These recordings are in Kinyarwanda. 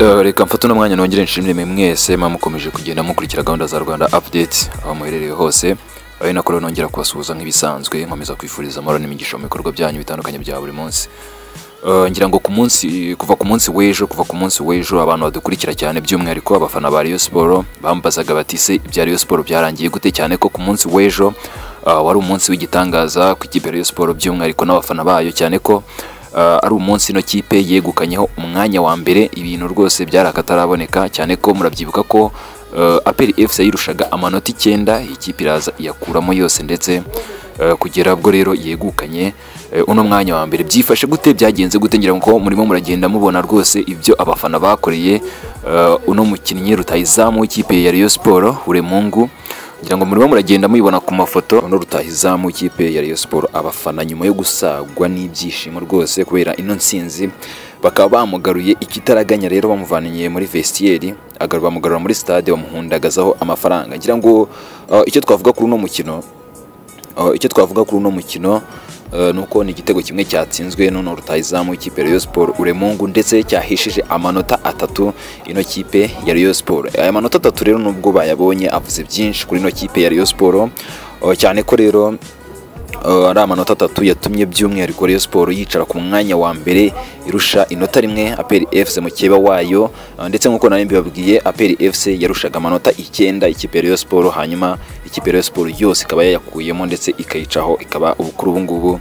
Eh, reka mfate uno mwanya nongere nshimire mwe mwese muba mukomeje kugenda mukurikira gahunda za rwanda update aho muherereye hose. Ari nako rero nongera kubasuhuza nk'ibisanzwe nkomeza kwifuriza amahoro n'imigisha mu bikorwa byanyu bitandukanye bya buri munsi. Eh, ngira ngo ku munsi kuva ku munsi w'ejo kuva ku munsi w'ejo abantu badukurikira cyane by'umwihariko abafana ba Rayon Sport bambazaga bati se ibya Rayon Sport byarangiye gute cyane ko ku munsi w'ejo ah, wari umunsi w'igitangaza ku ikipe Rayon Sport by'umwihariko n'abafana bayo? Cyane ko ari umunsi ino kipe yegukanyeho umwanya wa mbere. Ibintu rwose byari akataraboneka cyane ko murabyibuka ko uh, aperi fc yirushaga amanota icyenda. Iyi kipe iraza iyakuramo yose ndetse uh, kugera bwo rero yegukanye. Uno mwanya wa mbere byifashe gute? Byagenze gute? Ngira ngo murimo muragenda mubona rwose ibyo abafana bakoreye. Uno mukinnyi rutahizamu w'ikipe ya Rayon Sport Uremungu ngira ngo murimo muragenda mubibona ku mafoto uno rutahizamu w'ikipe ya Rayon Sport abafana nyuma yo gusagwa n'ibyishimo rwose kubera ino nsinzi bakaba bamugaruye ikitaraganya rero bamuvaniye muri vestiaire bamugarura muri stade bamuhundagazaho amafaranga. Ngira ngo uh, icyo twavuga kuri uno mukino uh, icyo twavuga kuri uno mukino nuko ni igitego kimwe cyatsinzwe n'uno rutahizamu w'ikipe Rayon Sport Uremungu ndetse cyahishije amanota atatu ino kipe ya Rayon Sport aya manota atatu rero nubwo bayabonye avuze byinshi kuri ino kipe ya Rayon Sport uh, cyane ko rero ari amanota atatu yatumye by'umwihariko Rayon Sport yicara ku mwanya wa mbere irusha inota rimwe APR FC mukeba wayo. Ndetse nk'uko nari mbibabwiye APR FC yarushaga amanota icyenda ikipe Rayon Sport hanyuma ikipe Rayon Sport yose ikaba yayakuyemo ndetse ikayicaho ikaba ubu kuri ubu ngubu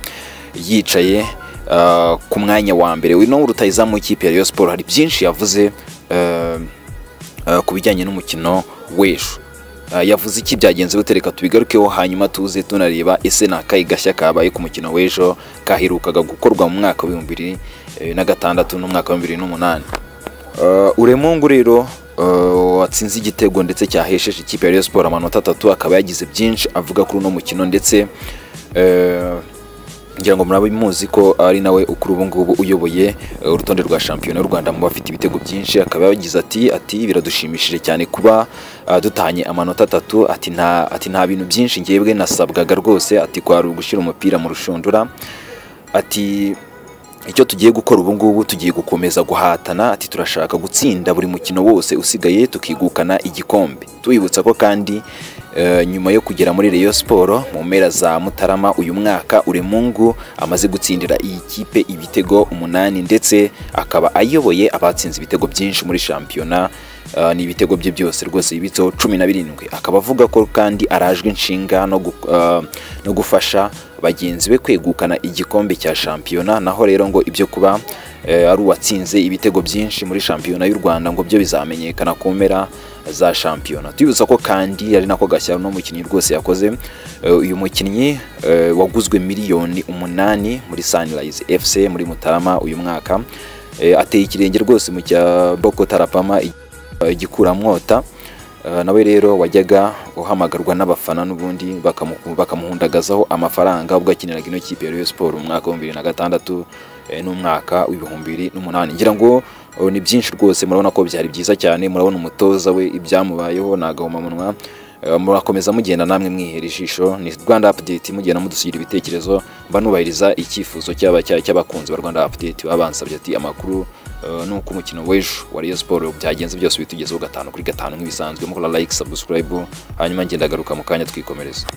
yicaye uh, ku mwanya wa mbere. Uno rutahizamu w'ikipe ya Rayon Sport hari byinshi yavuze uh, uh, ku bijyanye n'umukino w'ejo. Yavuze iki byagenze gute reka tubigarukeho hanyuma tuze tunareba ese ni akahe gashya kabaye ku mukino w'ejo kaherukaga gukorwa mu mwaka w'ibihumbi bibiri eh, na gatandatu n'umwaka w'ibihumbi bibiri n'umunani. Uh, uremungu rero uh, watsinze igitego ndetse cyahesheje ikipe ya Sport amanota atatu akaba yagize byinshi avuga kuri uno mukino ndetse uh, ngira ngo murabe muzi ko ari nawe kuri ubu ngubu uyoboye uh, urutonde rwa shampiyona y'u Rwanda mu bafite ibitego byinshi. Akaba yagize ati ati biradushimishije cyane kuba uh, dutanye amanota atatu. Ati nta ati nta bintu byinshi ngebwe nasabwaga rwose. Ati kwari ugushyira umupira mu rushundura. Ati icyo tugiye gukora ubu ngubu tugiye gukomeza guhatana. Ati turashaka gutsinda buri mukino wose usigaye tukigukana igikombe. Tubibutsa ko kandi eh, nyuma yo kugera muri Rayon Sport mu mpera za Mutarama uyu mwaka Uremungu amaze gutsindira iyi kipe ibitego umunani ndetse akaba ayoboye abatsinze ibitego byinshi muri shampiyona ni ibitego bye byose rwose yibitseho cumi na birindwi. Akaba avuga ko kandi arajwe inshinga uh, no gufasha bagenzi be kwegukana igikombe cya shampiyona. Naho rero ngo ibyo kuba uh, ari uwatsinze ibitego byinshi muri shampiyona y'u Rwanda ngo byo bizamenyekana ku mpera za shampiyona. Tubibutsa ko kandi ari nako gashyira no mukinnyi rwose yakoze uyu mukinnyi waguzwe miliyoni umunani muri Sunrise FC muri Mutarama uyu mwaka. Ateye ikirenge rwose mu cya Boko Tarapama. Igikuramwota nawe rero wajyaga uhamagarwa n'abafana n'ubundi bakamuhundagazaho amafaranga ubwo akiniraga ino kipe ya Rayon Sport mu mwaka w'ibihumbi bibiri na gatandatu n'umwaka w'ibihumbi bibiri n'umunani. Ngira ngo ni byinshi rwose murabona ko byari byiza cyane murabona umutoza we ibyamubayeho ni agahomamunwa murakomeza mugenda namwe mwihera ijisho. Ni Rwanda Update mugenda mudusigira ibitekerezo mba nubahiriza icyifuzo cyaba cy'abakunzi ba Rwanda Update. Baba bansabye ati amakuru uh, nuko umukino w'ejo wa Rayon Sport byagenze byose bitugezeho gatanu kuri gatanu nk'ibisanzwe. Mukora like subscribe hanyuma ngenda garuka mu kanya twikomereza